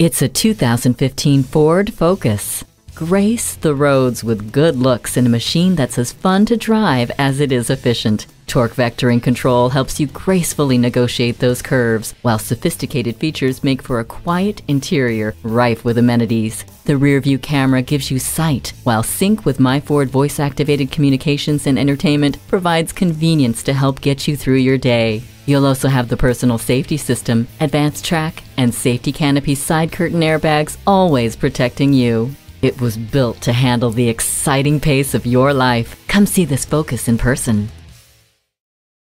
It's a 2015 Ford Focus. Grace the roads with good looks in a machine that's as fun to drive as it is efficient. Torque vectoring control helps you gracefully negotiate those curves, while sophisticated features make for a quiet interior rife with amenities. The rear view camera gives you sight, while Sync with My Ford voice activated communications and entertainment provides convenience to help get you through your day. You'll also have the personal safety system, AdvanceTrac, and safety canopy side curtain airbags always protecting you. It was built to handle the exciting pace of your life. Come see this Focus in person.